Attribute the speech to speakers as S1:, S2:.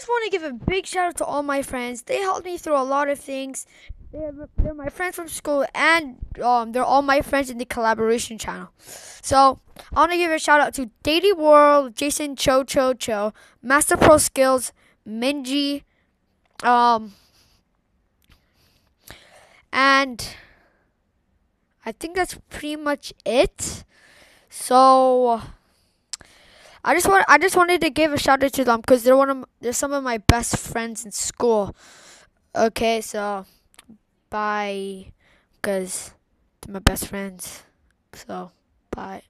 S1: just want to give a big shout out to all my friends. They helped me through a lot of things. They're, my friends from school, and um, they're all my friends in the collaboration channel. So I want to give a shout out to Daily World, Jason Cho Cho Cho, Master Pro Skills, Minji, um, and I think that's pretty much it. So I just want I just wanted to give a shout out to them because they're one of they're some of my best friends in school. Okay, so bye, because they're my best friends. So bye,